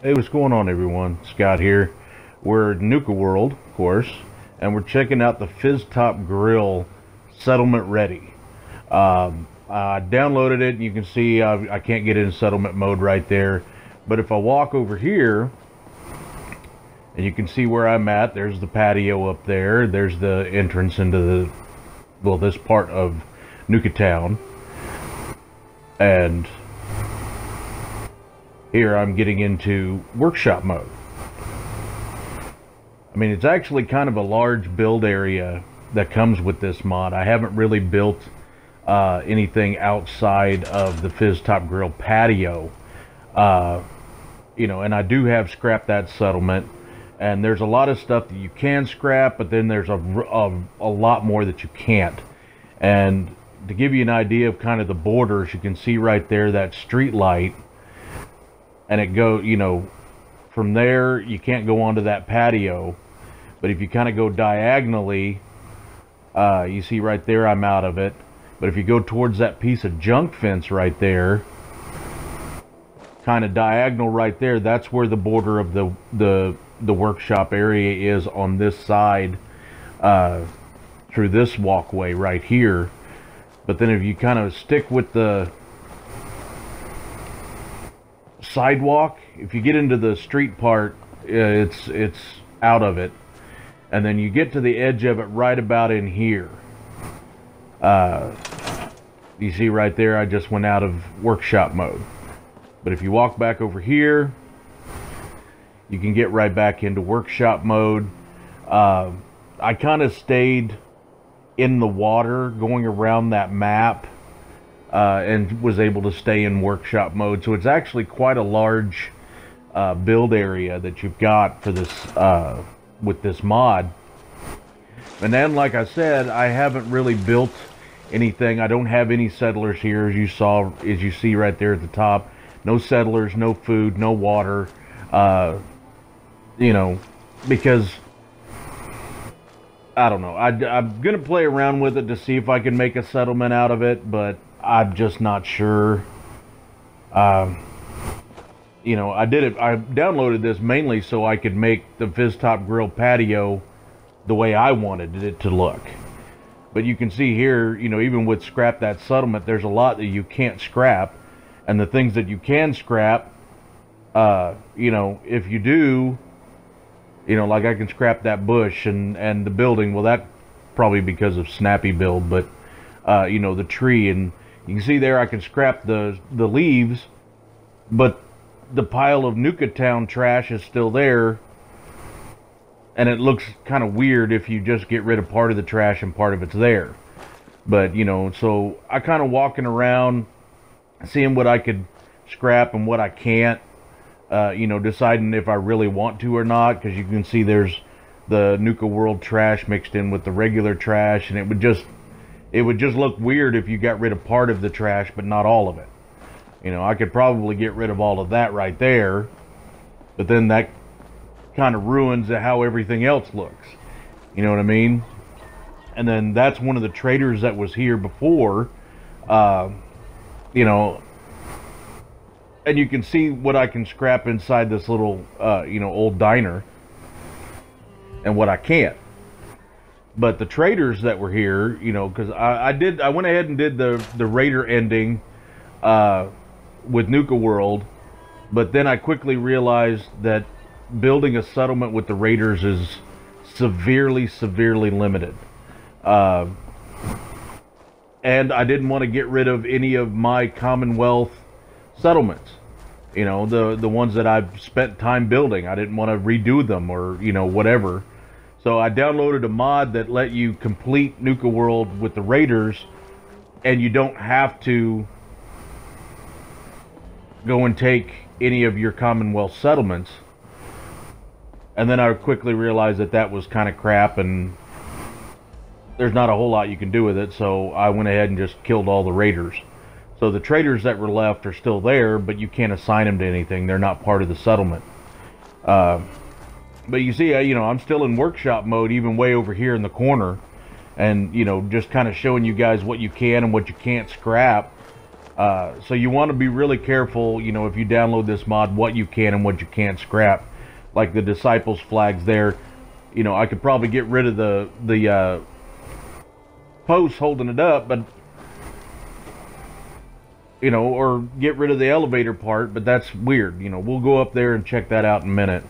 Hey, what's going on, everyone? Scott here. We're at Nuka World, of course, and we're checking out the Fizztop Grille Settlement Ready. Um, I downloaded it, and you can see I can't get in settlement mode right there. But if I walk over here, and you can see where I'm at, there's the patio up there. There's the entrance into the, well, this part of Nuka Town. And here I'm getting into workshop mode. I mean, it's actually kind of a large build area that comes with this mod. I haven't really built uh, anything outside of the Fizztop Grille patio. Uh, you know, and I do have scrap that settlement. And there's a lot of stuff that you can scrap, but then there's a, a, a lot more that you can't. And to give you an idea of kind of the borders, you can see right there that street light and it go you know from there you can't go onto that patio but if you kind of go diagonally uh, you see right there I'm out of it. But if you go towards that piece of junk fence right there kind of diagonal right there that's where the border of the the the workshop area is on this side uh, through this walkway right here. But then if you kind of stick with the sidewalk. If you get into the street part, uh, it's it's out of it, and then you get to the edge of it right about in here. Uh, you see right there, I just went out of workshop mode. But if you walk back over here, you can get right back into workshop mode. Uh, I kind of stayed in the water going around that map uh, and was able to stay in workshop mode. So it's actually quite a large uh, build area that you've got for this uh, with this mod. And then, like I said, I haven't really built anything. I don't have any settlers here, as you saw, as you see right there at the top. No settlers, no food, no water. Uh, you know, because I don't know. I, I'm gonna play around with it to see if I can make a settlement out of it, but I'm just not sure. Um, you know, I did it. I downloaded this mainly so I could make the Fizztop Grille patio the way I wanted it to look. But you can see here, you know, even with scrap that settlement, there's a lot that you can't scrap, and the things that you can scrap, uh, you know, if you do, you know, like I can scrap that bush and and the building. Well, that probably because of snappy build, but uh, you know, the tree and you can see there I can scrap the, the leaves, but the pile of Nuka Town trash is still there. And it looks kind of weird if you just get rid of part of the trash and part of it's there. But, you know, so I kind of walking around, seeing what I could scrap and what I can't. Uh, you know, deciding if I really want to or not, because you can see there's the Nuka World trash mixed in with the regular trash, and it would just it would just look weird if you got rid of part of the trash but not all of it. You know, I could probably get rid of all of that right there, but then that kind of ruins how everything else looks. You know what I mean? And then that's one of the traders that was here before. Uh, you know, and you can see what I can scrap inside this little, uh, you know, old diner and what I can't but the traders that were here, you know, because I, I, did, I went ahead and did the the Raider ending uh, with Nuka World, but then I quickly realized that building a settlement with the Raiders is severely, severely limited. Uh, and I didn't want to get rid of any of my Commonwealth settlements. You know, the the ones that I've spent time building. I didn't want to redo them or you know whatever. So I downloaded a mod that let you complete Nuka World with the Raiders, and you don't have to go and take any of your Commonwealth settlements. And then I quickly realized that that was kind of crap, and there's not a whole lot you can do with it. So I went ahead and just killed all the Raiders. So the traders that were left are still there, but you can't assign them to anything. They're not part of the settlement. Uh, but you see, you know, I'm still in workshop mode, even way over here in the corner, and you know, just kind of showing you guys what you can and what you can't scrap. Uh, so you want to be really careful, you know, if you download this mod, what you can and what you can't scrap. Like the Disciples flags there, you know, I could probably get rid of the, the uh, post holding it up, but you know, or get rid of the elevator part, but that's weird. You know, we'll go up there and check that out in a minute.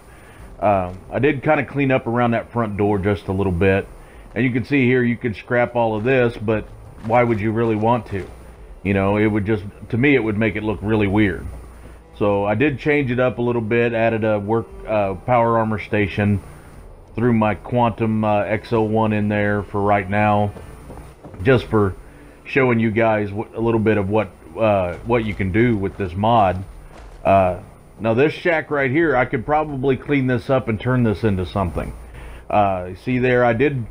Uh, I did kind of clean up around that front door just a little bit. And you can see here, you could scrap all of this, but why would you really want to? You know, it would just, to me, it would make it look really weird. So I did change it up a little bit, added a work uh, power armor station, threw my Quantum uh, X01 in there for right now, just for showing you guys a little bit of what uh, what you can do with this mod. Uh, now this shack right here, I could probably clean this up and turn this into something. Uh, see there, I did,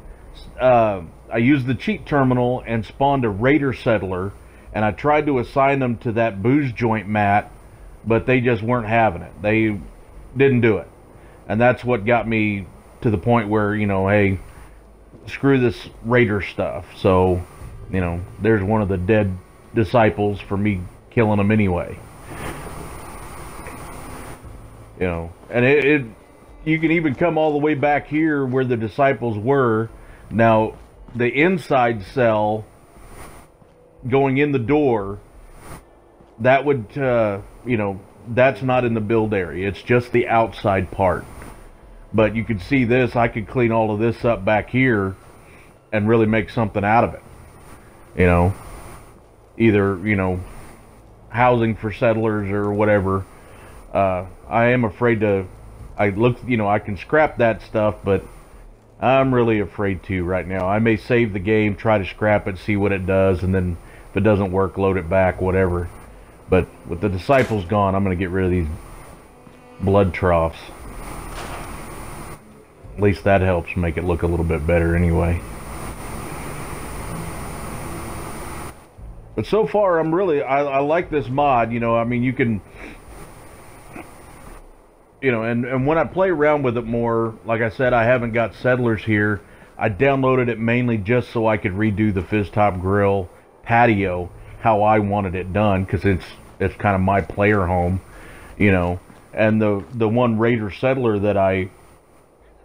uh, I used the cheat terminal and spawned a raider settler and I tried to assign them to that booze joint mat, but they just weren't having it. They didn't do it. And that's what got me to the point where, you know, hey, screw this raider stuff. So, you know, there's one of the dead disciples for me killing them anyway. You know, and it, it you can even come all the way back here where the disciples were. Now, the inside cell going in the door, that would, uh, you know, that's not in the build area. It's just the outside part. But you can see this, I could clean all of this up back here and really make something out of it. You know, either, you know, housing for settlers or whatever. Uh, I am afraid to, I look, you know, I can scrap that stuff, but I'm really afraid to right now. I may save the game, try to scrap it, see what it does, and then if it doesn't work, load it back, whatever. But with the disciples gone, I'm going to get rid of these blood troughs. At least that helps make it look a little bit better anyway. But so far, I'm really, I, I like this mod. You know, I mean, you can, you know, and, and when I play around with it more, like I said, I haven't got settlers here. I downloaded it mainly just so I could redo the Fizztop Grille patio how I wanted it done because it's it's kind of my player home, you know. And the the one Raider settler that I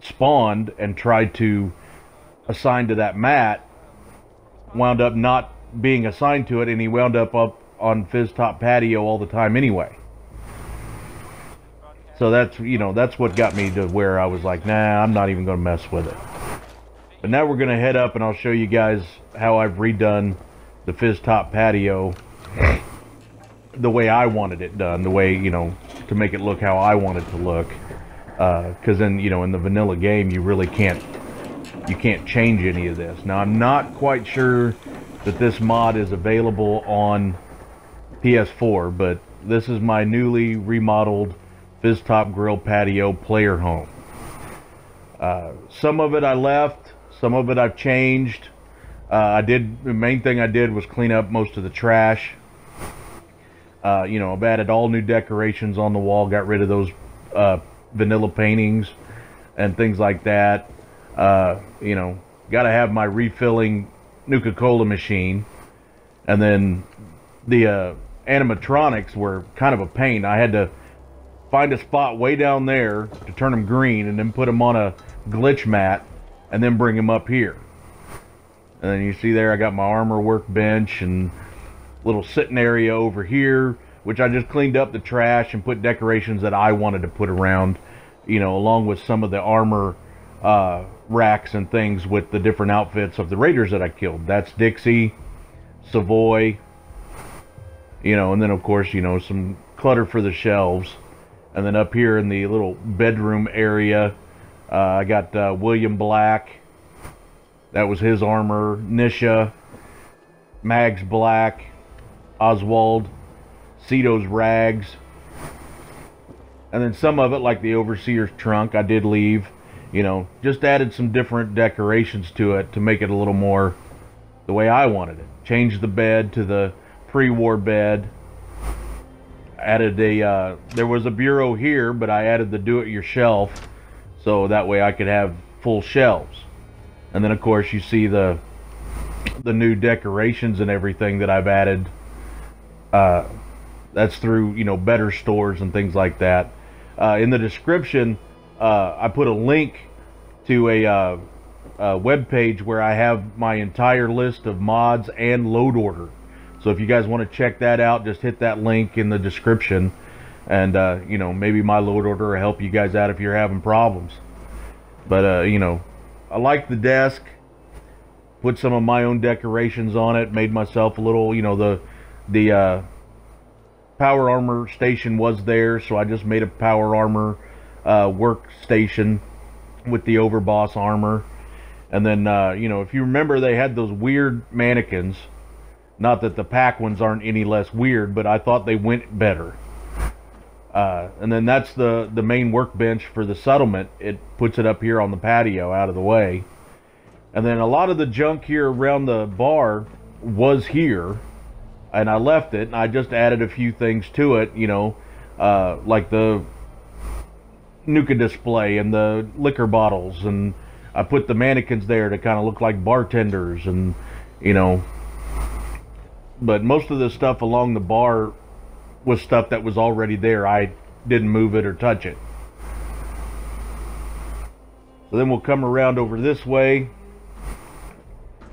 spawned and tried to assign to that mat wound up not being assigned to it, and he wound up up on Fizztop patio all the time anyway. So that's you know that's what got me to where I was like, nah, I'm not even going to mess with it. But now we're going to head up, and I'll show you guys how I've redone the Fizztop patio the way I wanted it done, the way you know to make it look how I wanted to look. Because uh, then you know in the vanilla game you really can't you can't change any of this. Now I'm not quite sure that this mod is available on PS4, but this is my newly remodeled Fizztop Grille Patio player home. Uh, some of it I left, some of it I've changed. Uh, I did, the main thing I did was clean up most of the trash. Uh, you know, I've added all new decorations on the wall, got rid of those uh, vanilla paintings and things like that. Uh, you know, got to have my refilling Nuka-Cola machine. And then the uh, animatronics were kind of a pain. I had to find a spot way down there to turn them green and then put them on a glitch mat and then bring them up here. And then you see there I got my armor workbench and little sitting area over here, which I just cleaned up the trash and put decorations that I wanted to put around, you know, along with some of the armor uh, racks and things with the different outfits of the raiders that I killed. That's Dixie, Savoy, you know, and then of course, you know, some clutter for the shelves. And then up here in the little bedroom area, uh, I got uh, William Black. That was his armor. Nisha, Mags Black, Oswald, Cito's rags. And then some of it, like the Overseer's trunk, I did leave you know, just added some different decorations to it to make it a little more the way I wanted it. Changed the bed to the pre-war bed. Added a, uh, there was a bureau here, but I added the do-it-yourself so that way I could have full shelves. And then of course you see the the new decorations and everything that I've added Uh, that's through you know better stores and things like that. Uh, in the description, uh, I put a link to a, uh, web page where I have my entire list of mods and load order. So if you guys want to check that out, just hit that link in the description, and uh, you know maybe my load order will help you guys out if you're having problems. But uh, you know, I like the desk. Put some of my own decorations on it. Made myself a little, you know, the the uh, power armor station was there, so I just made a power armor uh, workstation with the overboss armor. And then, uh, you know, if you remember, they had those weird mannequins. Not that the pack ones aren't any less weird, but I thought they went better. Uh, and then that's the, the main workbench for the settlement. It puts it up here on the patio out of the way. And then a lot of the junk here around the bar was here and I left it and I just added a few things to it, you know, uh, like the Nuka display and the liquor bottles and I put the mannequins there to kind of look like bartenders and you know but most of the stuff along the bar was stuff that was already there. I didn't move it or touch it. So then we'll come around over this way.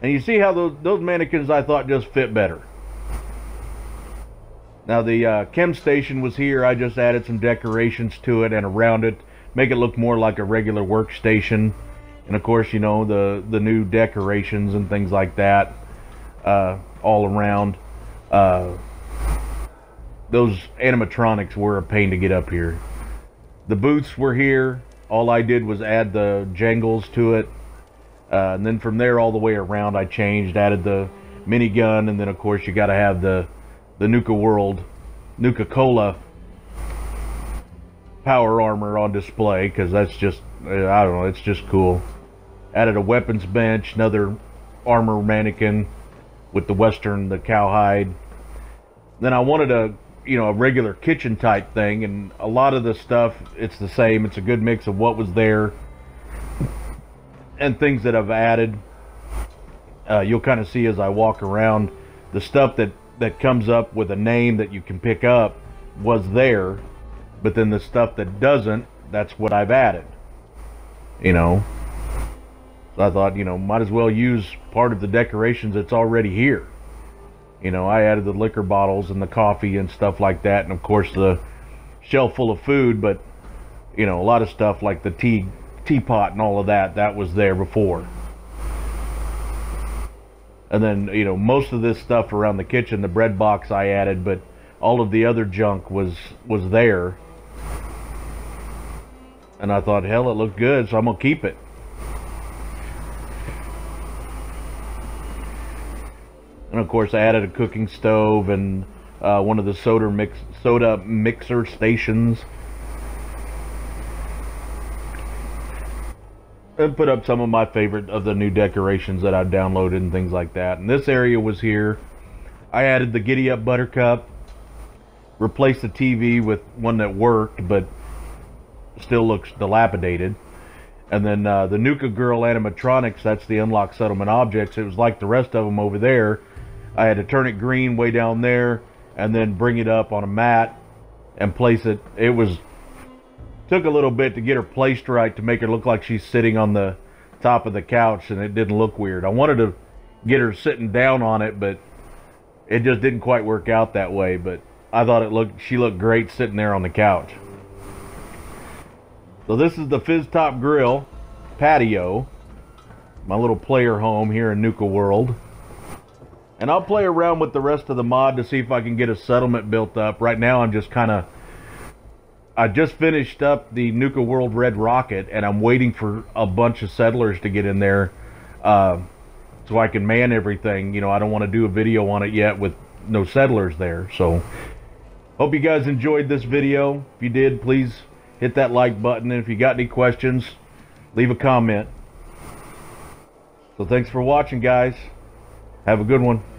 And you see how those, those mannequins I thought just fit better. Now the uh, chem station was here. I just added some decorations to it and around it, make it look more like a regular workstation. And of course, you know, the, the new decorations and things like that uh, all around. Uh, those animatronics were a pain to get up here. The booths were here. All I did was add the jangles to it. Uh, and then from there all the way around I changed, added the minigun, and then of course you got to have the the Nuka World, Nuka Cola power armor on display because that's just, I don't know, it's just cool. Added a weapons bench, another armor mannequin with the western, the cowhide. Then I wanted a, you know, a regular kitchen type thing, and a lot of the stuff, it's the same. It's a good mix of what was there and things that I've added. Uh, you'll kind of see as I walk around the stuff that that comes up with a name that you can pick up was there, but then the stuff that doesn't, that's what I've added. You know? I thought, you know, might as well use part of the decorations that's already here. You know, I added the liquor bottles and the coffee and stuff like that, and of course the shelf full of food, but you know, a lot of stuff like the tea teapot and all of that, that was there before. And then you know most of this stuff around the kitchen the bread box I added but all of the other junk was was there. And I thought hell it looked good so I'm gonna keep it and of course I added a cooking stove and uh, one of the soda mix soda mixer stations and put up some of my favorite of the new decorations that I downloaded and things like that. And this area was here. I added the Giddy Up Buttercup, replaced the TV with one that worked, but still looks dilapidated. And then uh, the Nuka Girl animatronics, that's the unlock settlement objects. It was like the rest of them over there. I had to turn it green way down there and then bring it up on a mat and place it. It was took a little bit to get her placed right to make her look like she's sitting on the top of the couch and it didn't look weird. I wanted to get her sitting down on it, but it just didn't quite work out that way. But I thought it looked, she looked great sitting there on the couch. So this is the Fizztop Grille patio, my little player home here in Nuka World. And I'll play around with the rest of the mod to see if I can get a settlement built up. Right now I'm just kind of I just finished up the Nuka World Red Rocket, and I'm waiting for a bunch of settlers to get in there uh, so I can man everything. You know, I don't want to do a video on it yet with no settlers there. So, hope you guys enjoyed this video. If you did, please hit that like button. And if you got any questions, leave a comment. So, thanks for watching, guys. Have a good one.